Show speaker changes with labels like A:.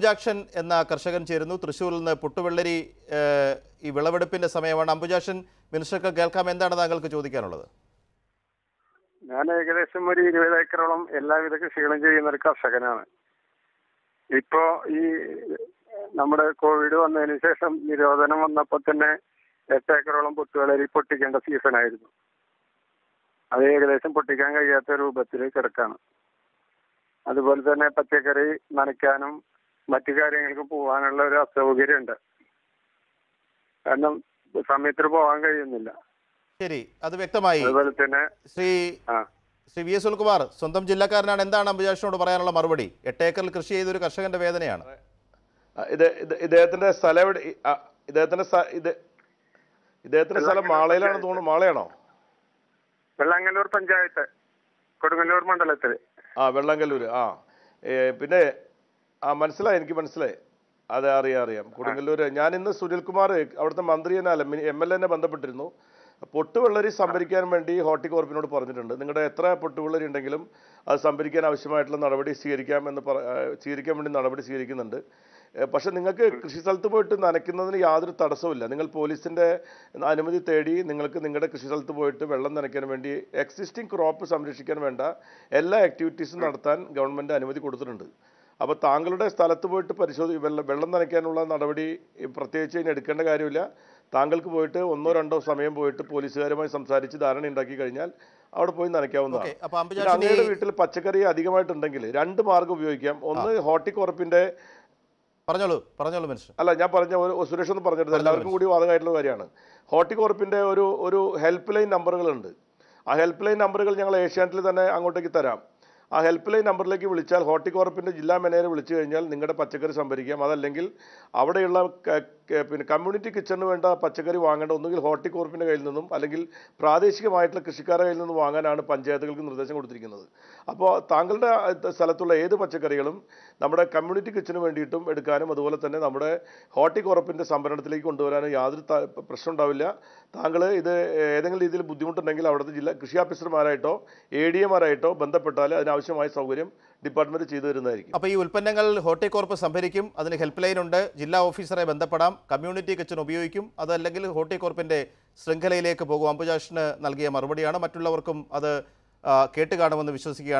A: അംബുജാക്ഷൻ എന്ന കർഷകൻ ചേരുന്നു. തൃശ്ശൂരിൽ നിന്ന് പുട്ടുവെള്ളരി ഈ വിളവെടുപ്പിന്റെ സമയമാണ്. അംബുജാക്ഷൻ മിനിസ്റ്റർക്ക് കേൾക്കാം. എന്താണ് താങ്കൾക്ക് ചോദിക്കാനുള്ളത്?
B: ഞാൻ ഏകദേശം ഒരു ഇരുപത് ഏക്കറോളം എല്ലാവിധ കൃഷികളും ചെയ്യുന്ന ഒരു കർഷകനാണ്. ഇപ്പോ ഈ നമ്മുടെ കോവിഡ് വന്നതിന് ശേഷം നിരോധനം വന്നപ്പോൾ തന്നെ എട്ട് ഏക്കറോളം പുട്ടുവെള്ളരി പൊട്ടിക്കേണ്ട സീസണായിരുന്നു അത് ഏകദേശം പൊട്ടിക്കാൻ കഴിയാത്ത രൂപത്തിൽ കിടക്കാണ്. അതുപോലെ തന്നെ പച്ചക്കറി നനയ്ക്കാനും മറ്റു കാര്യങ്ങൾക്ക് പോകാനുള്ള ഒരു അസൗകര്യമുണ്ട്. കാരണം സമയത്തിന് പോകാൻ കഴിയുന്നില്ല.
A: ശരി അത് വ്യക്തമായി.
B: അതുപോലെ തന്നെ
A: ശ്രീ
B: ആ.
A: ശ്രീ വി എസ് സുൽകുമാർ സ്വന്തം ജില്ലക്കാരനാണ്. എന്താണ് അംബുജാഷിനോട് പറയാനുള്ള മറുപടി? എട്ട് ഏക്കറിൽ കൃഷി ചെയ്ത ഒരു കർഷകന്റെ വേദനയാണ്.
C: ഇത് ഇത് ഇദ്ദേഹത്തിന്റെ സ്ഥലം എവിടെ? ഇദ്ദേഹത്തിന്റെ ഇത് ഇദ്ദേഹത്തിന്റെ സ്ഥലം മാളയിലാണെന്ന് തോന്നുന്നു. മാളയാണോ?
B: വെള്ളങ്ങല്ലൂർ പഞ്ചായത്ത് കൊടുങ്ങല്ലൂർ മണ്ഡലത്തിൽ.
C: ആ വെള്ളങ്കല്ലൂർ ആ പിന്നെ ആ മനസ്സിലായി എനിക്ക് മനസ്സിലായി. അതെ അറിയാം അറിയാം. കൊടുങ്ങല്ലൂര്. ഞാൻ ഇന്ന് സുനിൽകുമാർ അവിടുത്തെ മന്ത്രി അല്ല എം എൽ എന്നെ ബന്ധപ്പെട്ടിരുന്നു. പൊട്ടുവെള്ളരി സംഭരിക്കാൻ വേണ്ടി ഹോർട്ടികോർപ്പിനോട് പറഞ്ഞിട്ടുണ്ട്. നിങ്ങളുടെ എത്ര പൊട്ടുവെള്ളരി ഉണ്ടെങ്കിലും അത് സംഭരിക്കാൻ ആവശ്യമായിട്ടുള്ള നടപടി സ്വീകരിക്കാമെന്ന് പറ സ്വീകരിക്കാൻ വേണ്ടി നടപടി സ്വീകരിക്കുന്നുണ്ട്. പക്ഷെ നിങ്ങൾക്ക് കൃഷി സ്ഥലത്ത് പോയിട്ട് നനയ്ക്കുന്നതിന് യാതൊരു തടസ്സവുമില്ല. നിങ്ങൾ പോലീസിന്റെ അനുമതി തേടി നിങ്ങൾക്ക് നിങ്ങളുടെ കൃഷി സ്ഥലത്ത് പോയിട്ട് വെള്ളം നനയ്ക്കാൻ വേണ്ടി എക്സിസ്റ്റിംഗ് ക്രോപ്പ് സംരക്ഷിക്കാൻ വേണ്ട എല്ലാ ആക്ടിവിറ്റീസും നടത്താൻ ഗവൺമെന്റ് അനുമതി കൊടുത്തിട്ടുണ്ട്. അപ്പോൾ താങ്കളുടെ സ്ഥലത്ത് പോയിട്ട് പരിശോധി വെള്ളം വെള്ളം നനയ്ക്കാനുള്ള നടപടി പ്രത്യേകിച്ച് ഇനി എടുക്കേണ്ട കാര്യമില്ല. താങ്കൾക്ക് പോയിട്ട് ഒന്നോ രണ്ടോ സമയം പോയിട്ട് പോലീസുകാരുമായി സംസാരിച്ച് ധാരണ ഉണ്ടാക്കി കഴിഞ്ഞാൽ അവിടെ പോയി നനയ്ക്കാവുന്നതാണ്. അങ്ങയുടെ വീട്ടിൽ പച്ചക്കറി അധികമായിട്ടുണ്ടെങ്കിൽ രണ്ട് മാർഗം ഉപയോഗിക്കാം. ഒന്ന് ഹോർട്ടികോർപ്പിന്റെ
A: പറഞ്ഞോളൂ പറഞ്ഞോളൂ മനുഷ്യൻ.
C: അല്ല ഞാൻ പറഞ്ഞ ഒരു സുരേഷ് ഒന്ന് പറഞ്ഞിട്ട് എല്ലാവർക്കും കൂടി വാദമായിട്ടുള്ള കാര്യമാണ്. ഹോർട്ടികോർപ്പിന്റെ ഒരു ഒരു ഹെൽപ്പ് ലൈൻ നമ്പറുകളുണ്ട് ആ ഹെൽപ്പ് ലൈൻ നമ്പറുകൾ ഞങ്ങൾ ഏഷ്യാനെറ്റിൽ തന്നെ അങ്ങോട്ടേക്ക് തരാം. ആ ഹെൽപ്പ് ലൈൻ നമ്പറിലേക്ക് വിളിച്ചാൽ ഹോർട്ടികോർപ്പിന്റെ ജില്ലാ മേനേജർ വിളിച്ചു കഴിഞ്ഞാൽ നിങ്ങളുടെ പച്ചക്കറി സംഭരിക്കാം. അതല്ലെങ്കിൽ അവിടെയുള്ള പിന്നെ കമ്മ്യൂണിറ്റി കിച്ചണിന് വേണ്ട പച്ചക്കറി വാങ്ങേണ്ട ഒന്നുകിൽ ഹോർട്ടികോർപ്പിന്റെ കയ്യിൽ നിന്നും അല്ലെങ്കിൽ പ്രാദേശികമായിട്ടുള്ള കൃഷിക്കാരുടെ കയ്യിൽ നിന്നും വാങ്ങാനാണ് പഞ്ചായത്തുകൾക്ക് നിർദ്ദേശം കൊടുത്തിരിക്കുന്നത്. അപ്പോൾ താങ്കളുടെ സ്ഥലത്തുള്ള ഏത് പച്ചക്കറികളും നമ്മുടെ കമ്മ്യൂണിറ്റി കിച്ചന് വേണ്ടിയിട്ടും എടുക്കാനും അതുപോലെ തന്നെ നമ്മുടെ ഹോർട്ടികോർപ്പിന്റെ സംഭരണത്തിലേക്ക് കൊണ്ടുവരാനും യാതൊരു പ്രശ്നം ഉണ്ടാവില്ല. താങ്കൾ ഇത് ഏതെങ്കിലും രീതിയിൽ ബുദ്ധിമുട്ടുണ്ടെങ്കിൽ അവിടുത്തെ ജില്ലാ കൃഷി ഓഫീസർമാരായിട്ടോ എ ഡി എമാരായിട്ടോ ബന്ധപ്പെട്ടാൽ അതിനാവശ്യമായ സൗകര്യം ഡിപ്പാർട്ട്മെന്റ് ചെയ്തു തരുന്നതായിരിക്കും.
A: അപ്പോൾ ഈ ഉൽപ്പന്നങ്ങൾ ഹോർട്ടികോർപ്പ് സംഭരിക്കും അതിന് ഹെൽപ്പ് ലൈൻ ഉണ്ട് ജില്ലാ ഓഫീസറെ ബന്ധപ്പെടാം കമ്മ്യൂണിറ്റി കിച്ചൺ ഉപയോഗിക്കും അതല്ലെങ്കിൽ ഹോർട്ടികോർപ്പിന്റെ ശൃംഖലയിലേക്ക് പോകും. അംബുജാഷിന് നൽകിയ മറുപടിയാണ് മറ്റുള്ളവർക്കും അത് കേട്ടുകാണുമെന്ന് കേട്ട് കാണുമെന്ന് വിശ്വസിക്കുകയാണ്.